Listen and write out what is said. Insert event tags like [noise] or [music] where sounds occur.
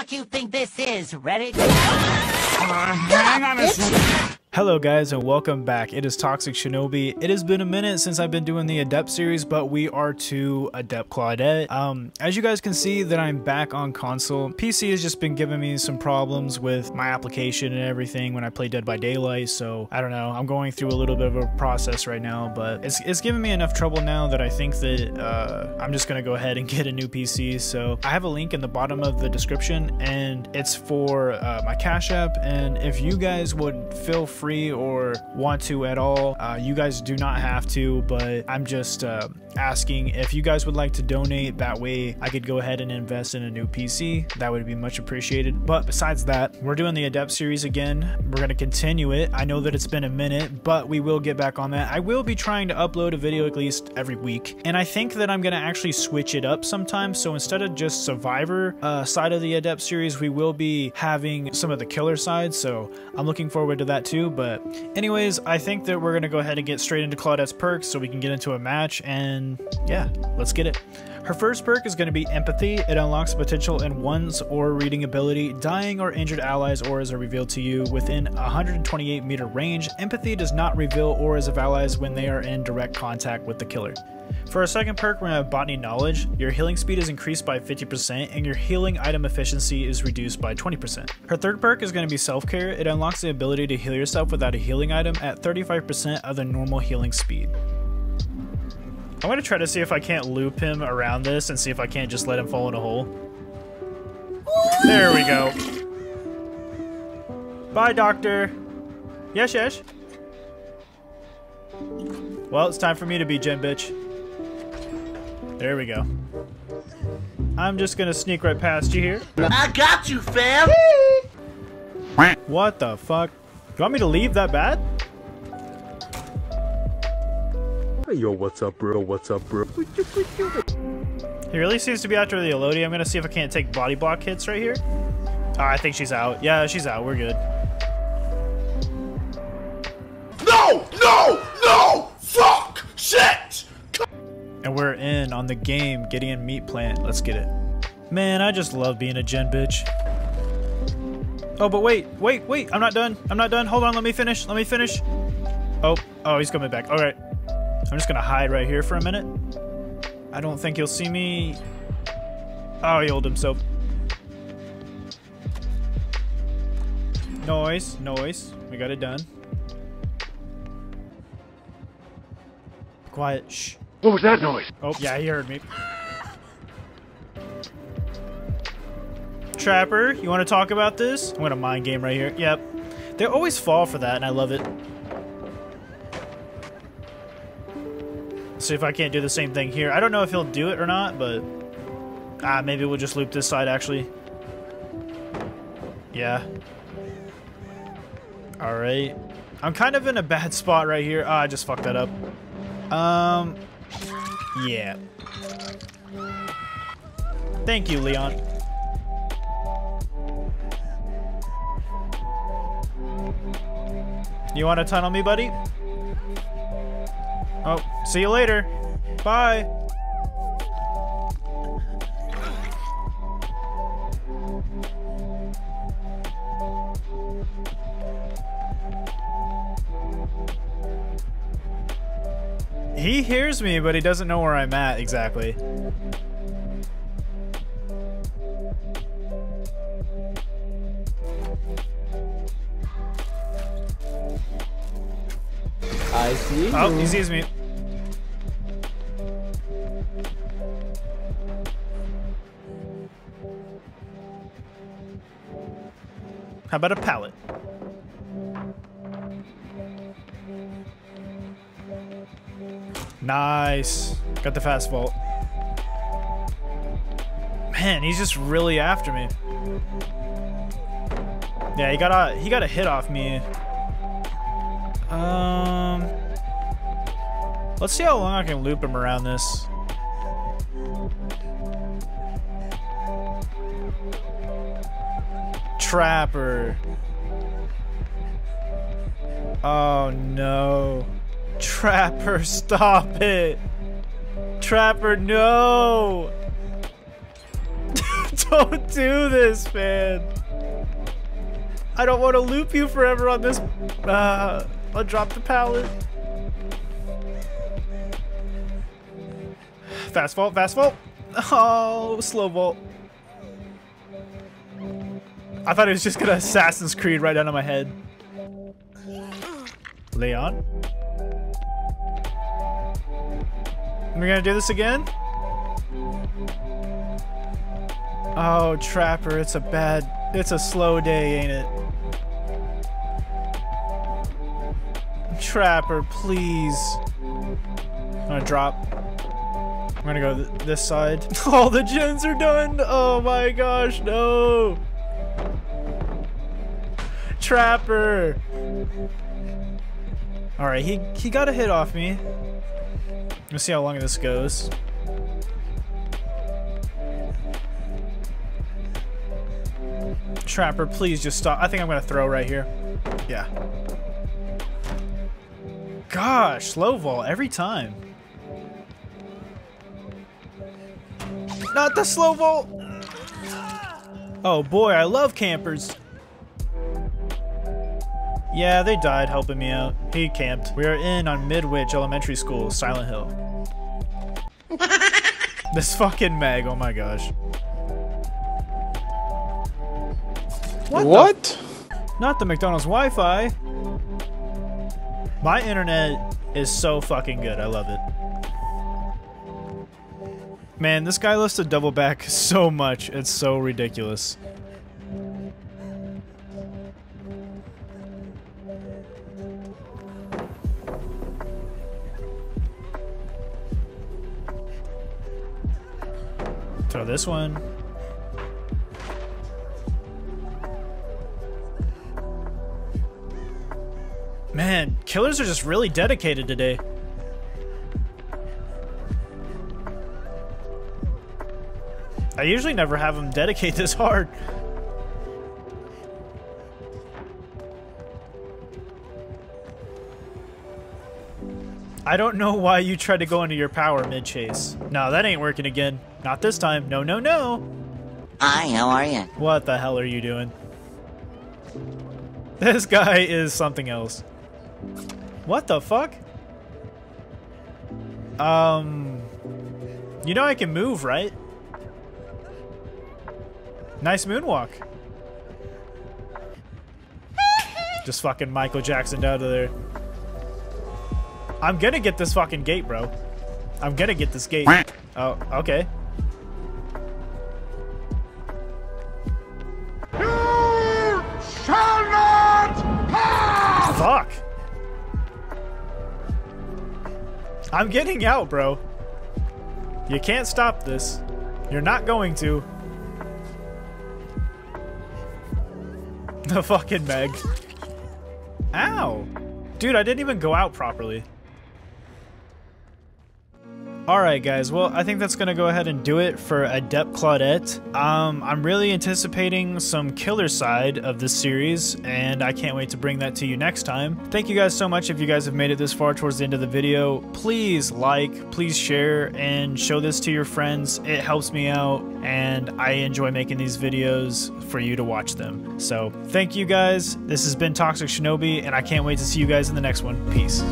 fuck you think this is? Ready? hang on a second. Hello guys and welcome back. It is Toxic Shinobi. It has been a minute since I've been doing the Adept series, but we are to Adept Claudette. Um, as you guys can see that I'm back on console. PC has just been giving me some problems with my application and everything when I play Dead by Daylight, so I don't know. I'm going through a little bit of a process right now, but it's, it's giving me enough trouble now that I think that uh, I'm just gonna go ahead and get a new PC. So I have a link in the bottom of the description and it's for uh, my Cash App and if you guys would feel free free or want to at all, uh, you guys do not have to, but I'm just uh, asking if you guys would like to donate. That way I could go ahead and invest in a new PC. That would be much appreciated. But besides that, we're doing the Adept series again. We're going to continue it. I know that it's been a minute, but we will get back on that. I will be trying to upload a video at least every week. And I think that I'm going to actually switch it up sometimes. So instead of just Survivor uh, side of the Adept series, we will be having some of the killer side. So I'm looking forward to that too. But anyways, I think that we're going to go ahead and get straight into Claudette's perks so we can get into a match. And yeah, let's get it. Her first perk is going to be Empathy. It unlocks potential in one's aura-reading ability. Dying or injured allies' auras are revealed to you within 128 meter range. Empathy does not reveal auras of allies when they are in direct contact with the killer. For our second perk, to have Botany Knowledge. Your healing speed is increased by 50%, and your healing item efficiency is reduced by 20%. Her third perk is going to be Self Care. It unlocks the ability to heal yourself without a healing item at 35% of the normal healing speed. I'm going to try to see if I can't loop him around this and see if I can't just let him fall in a hole. There we go. Bye, Doctor. Yes, yes. Well, it's time for me to be Gen Bitch. There we go. I'm just gonna sneak right past you here. I got you, fam! What the fuck? Do you want me to leave that bad? Hey, yo, what's up, bro? What's up, bro? He really seems to be after the Elodie. I'm gonna see if I can't take body block hits right here. Oh, I think she's out. Yeah, she's out. We're good. No! No! No! Fuck! Shit! And we're in on the game Gideon Meat Plant. Let's get it. Man, I just love being a gen bitch. Oh, but wait, wait, wait. I'm not done. I'm not done. Hold on. Let me finish. Let me finish. Oh, oh, he's coming back. All right. I'm just going to hide right here for a minute. I don't think he'll see me. Oh, he hold himself. Noise, noise. We got it done. Quiet. Shh. What was that noise? Oh, yeah, he heard me. Trapper, you want to talk about this? I'm going to mind game right here. Yep. They always fall for that, and I love it. See if I can't do the same thing here. I don't know if he'll do it or not, but... Ah, maybe we'll just loop this side, actually. Yeah. Alright. I'm kind of in a bad [laughs] spot right here. Ah, I just fucked that up. Um... Yeah. Thank you, Leon. You want to tunnel me, buddy? Oh, see you later. Bye. He hears me, but he doesn't know where I'm at exactly. I see. Oh, he sees me. How about a pallet? Nice. Got the fast vault. Man, he's just really after me. Yeah, he got a he got a hit off me. Um, let's see how long I can loop him around this. Trapper. Oh no. Trapper, stop it. Trapper, no. [laughs] Don't do this, man. I don't want to loop you forever on this. Uh, I'll drop the pallet. Fast vault, fast vault. Oh, slow vault. I thought it was just gonna Assassin's Creed right down on my head. Leon? We gonna do this again? Oh, Trapper, it's a bad, it's a slow day, ain't it? Trapper, please. I'm gonna drop. I'm gonna go th this side. [laughs] All the gens are done! Oh my gosh, no! Trapper! Alright, he, he got a hit off me. Let's see how long this goes. Trapper, please just stop. I think I'm gonna throw right here. Yeah. Gosh, slow vault every time. Not the slow vault! Oh boy, I love campers. Yeah, they died helping me out. He camped. We are in on Midwich Elementary School, Silent Hill. [laughs] this fucking Meg, oh my gosh. What? What? The? Not the McDonald's Wi-Fi. My internet is so fucking good. I love it. Man, this guy loves to double back [laughs] so much. It's so ridiculous. Throw this one. Man, killers are just really dedicated today. I usually never have them dedicate [laughs] this hard. I don't know why you tried to go into your power mid-chase. No, that ain't working again. Not this time. No, no, no. Hi, how are you? What the hell are you doing? This guy is something else. What the fuck? Um... You know I can move, right? Nice moonwalk. Just fucking Michael Jackson out of there. I'm gonna get this fucking gate, bro. I'm gonna get this gate. Oh, okay. You shall not pass! Fuck. I'm getting out, bro. You can't stop this. You're not going to. The fucking Meg. Ow. Dude, I didn't even go out properly. Alright guys, well I think that's going to go ahead and do it for Adept Claudette. Um, I'm really anticipating some killer side of this series and I can't wait to bring that to you next time. Thank you guys so much if you guys have made it this far towards the end of the video. Please like, please share, and show this to your friends. It helps me out and I enjoy making these videos for you to watch them. So thank you guys. This has been Toxic Shinobi and I can't wait to see you guys in the next one. Peace.